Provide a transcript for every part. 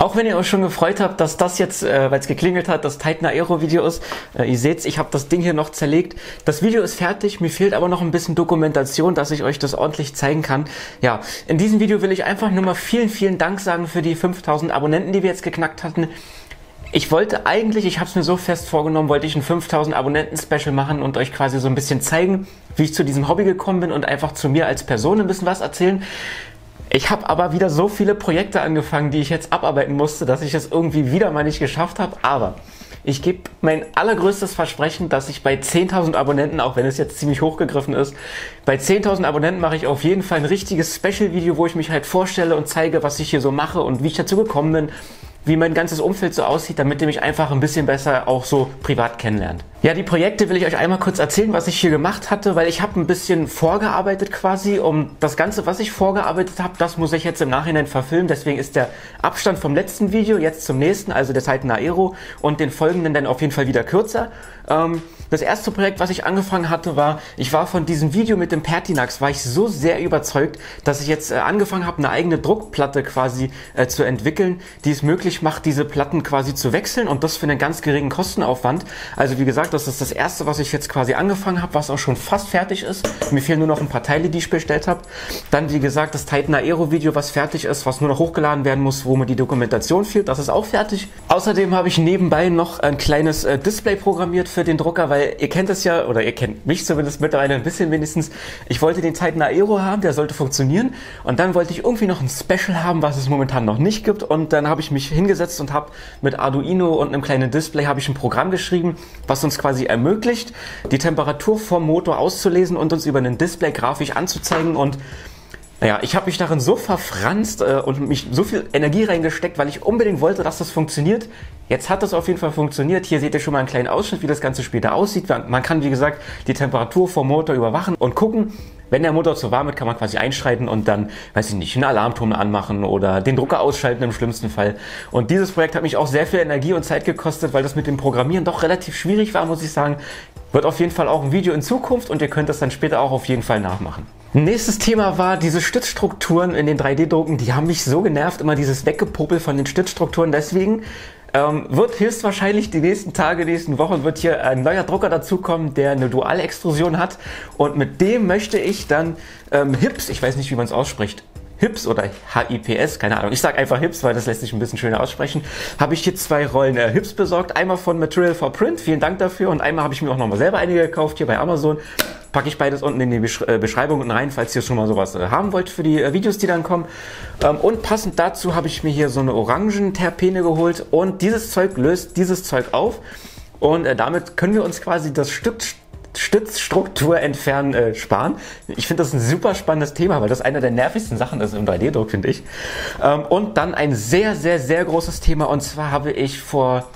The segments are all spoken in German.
Auch wenn ihr euch schon gefreut habt, dass das jetzt, äh, weil es geklingelt hat, das Titan Aero Video ist. Äh, ihr seht's, ich habe das Ding hier noch zerlegt. Das Video ist fertig, mir fehlt aber noch ein bisschen Dokumentation, dass ich euch das ordentlich zeigen kann. Ja, in diesem Video will ich einfach nur mal vielen, vielen Dank sagen für die 5000 Abonnenten, die wir jetzt geknackt hatten. Ich wollte eigentlich, ich habe es mir so fest vorgenommen, wollte ich ein 5000 Abonnenten-Special machen und euch quasi so ein bisschen zeigen, wie ich zu diesem Hobby gekommen bin und einfach zu mir als Person ein bisschen was erzählen. Ich habe aber wieder so viele Projekte angefangen, die ich jetzt abarbeiten musste, dass ich es irgendwie wieder mal nicht geschafft habe. Aber ich gebe mein allergrößtes Versprechen, dass ich bei 10.000 Abonnenten, auch wenn es jetzt ziemlich hochgegriffen ist, bei 10.000 Abonnenten mache ich auf jeden Fall ein richtiges Special-Video, wo ich mich halt vorstelle und zeige, was ich hier so mache und wie ich dazu gekommen bin, wie mein ganzes Umfeld so aussieht, damit ihr mich einfach ein bisschen besser auch so privat kennenlernt. Ja, die Projekte will ich euch einmal kurz erzählen, was ich hier gemacht hatte, weil ich habe ein bisschen vorgearbeitet quasi. Um das Ganze, was ich vorgearbeitet habe, das muss ich jetzt im Nachhinein verfilmen. Deswegen ist der Abstand vom letzten Video jetzt zum nächsten, also der Titan Aero und den folgenden dann auf jeden Fall wieder kürzer. Ähm, das erste Projekt, was ich angefangen hatte, war, ich war von diesem Video mit dem Pertinax, war ich so sehr überzeugt, dass ich jetzt äh, angefangen habe, eine eigene Druckplatte quasi äh, zu entwickeln, die es möglich macht, diese Platten quasi zu wechseln und das für einen ganz geringen Kostenaufwand. Also wie gesagt, das ist das erste, was ich jetzt quasi angefangen habe, was auch schon fast fertig ist. Mir fehlen nur noch ein paar Teile, die ich bestellt habe. Dann, wie gesagt, das Titan Aero Video, was fertig ist, was nur noch hochgeladen werden muss, wo mir die Dokumentation fehlt. Das ist auch fertig. Außerdem habe ich nebenbei noch ein kleines äh, Display programmiert für den Drucker, weil ihr kennt es ja, oder ihr kennt mich zumindest mittlerweile ein bisschen wenigstens. Ich wollte den Titan Aero haben, der sollte funktionieren. Und dann wollte ich irgendwie noch ein Special haben, was es momentan noch nicht gibt. Und dann habe ich mich hingesetzt und habe mit Arduino und einem kleinen Display habe ich ein Programm geschrieben, was uns quasi ermöglicht, die Temperatur vom Motor auszulesen und uns über einen Display grafisch anzuzeigen und naja, ich habe mich darin so verfranst äh, und mich so viel Energie reingesteckt, weil ich unbedingt wollte, dass das funktioniert. Jetzt hat das auf jeden Fall funktioniert. Hier seht ihr schon mal einen kleinen Ausschnitt, wie das Ganze später aussieht. Man kann, wie gesagt, die Temperatur vom Motor überwachen und gucken. Wenn der Motor zu warm wird, kann man quasi einschreiten und dann, weiß ich nicht, einen Alarmton anmachen oder den Drucker ausschalten im schlimmsten Fall. Und dieses Projekt hat mich auch sehr viel Energie und Zeit gekostet, weil das mit dem Programmieren doch relativ schwierig war, muss ich sagen. Wird auf jeden Fall auch ein Video in Zukunft und ihr könnt das dann später auch auf jeden Fall nachmachen. Nächstes Thema war diese Stützstrukturen in den 3D-Drucken. Die haben mich so genervt, immer dieses Weggepopel von den Stützstrukturen. Deswegen ähm, wird höchstwahrscheinlich die nächsten Tage, die nächsten Wochen wird hier ein neuer Drucker dazukommen, der eine Dualextrusion hat. Und mit dem möchte ich dann ähm, HIPS, ich weiß nicht, wie man es ausspricht, HIPS oder HIPS, keine Ahnung. Ich sage einfach HIPS, weil das lässt sich ein bisschen schöner aussprechen. Habe ich hier zwei Rollen äh, HIPS besorgt. Einmal von Material for Print, vielen Dank dafür. Und einmal habe ich mir auch nochmal selber einige gekauft hier bei Amazon. Packe ich beides unten in die Besch äh, Beschreibung rein, falls ihr schon mal sowas äh, haben wollt für die äh, Videos, die dann kommen. Ähm, und passend dazu habe ich mir hier so eine Orangenterpene geholt. Und dieses Zeug löst dieses Zeug auf. Und äh, damit können wir uns quasi das Stück Stützstruktur entfernen äh, sparen. Ich finde das ein super spannendes Thema, weil das einer der nervigsten Sachen ist im 3D-Druck, finde ich. Ähm, und dann ein sehr, sehr, sehr großes Thema. Und zwar habe ich vor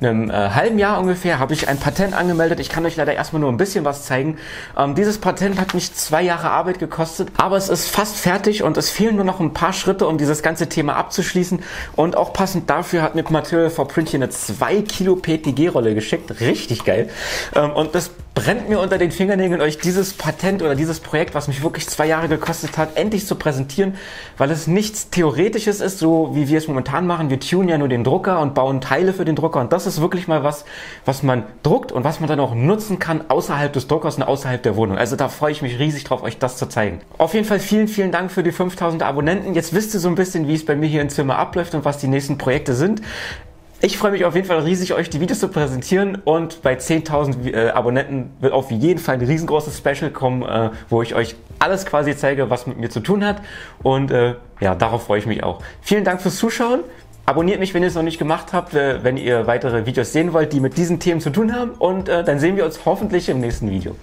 einem äh, halben Jahr ungefähr habe ich ein Patent angemeldet. Ich kann euch leider erstmal nur ein bisschen was zeigen. Ähm, dieses Patent hat mich zwei Jahre Arbeit gekostet, aber es ist fast fertig und es fehlen nur noch ein paar Schritte, um dieses ganze Thema abzuschließen. Und auch passend dafür hat mir Material for Print hier eine 2 Kilo PETG-Rolle geschickt. Richtig geil. Ähm, und das brennt mir unter den Fingernägeln, euch dieses Patent oder dieses Projekt, was mich wirklich zwei Jahre gekostet hat, endlich zu präsentieren, weil es nichts Theoretisches ist, so wie wir es momentan machen. Wir tunen ja nur den Drucker und bauen Teile für den Drucker und das ist wirklich mal was, was man druckt und was man dann auch nutzen kann außerhalb des Druckers und außerhalb der Wohnung. Also da freue ich mich riesig drauf, euch das zu zeigen. Auf jeden Fall vielen, vielen Dank für die 5000 Abonnenten. Jetzt wisst ihr so ein bisschen, wie es bei mir hier im Zimmer abläuft und was die nächsten Projekte sind. Ich freue mich auf jeden Fall riesig, euch die Videos zu präsentieren und bei 10.000 äh, Abonnenten wird auf jeden Fall ein riesengroßes Special kommen, äh, wo ich euch alles quasi zeige, was mit mir zu tun hat und äh, ja, darauf freue ich mich auch. Vielen Dank fürs Zuschauen. Abonniert mich, wenn ihr es noch nicht gemacht habt, äh, wenn ihr weitere Videos sehen wollt, die mit diesen Themen zu tun haben und äh, dann sehen wir uns hoffentlich im nächsten Video.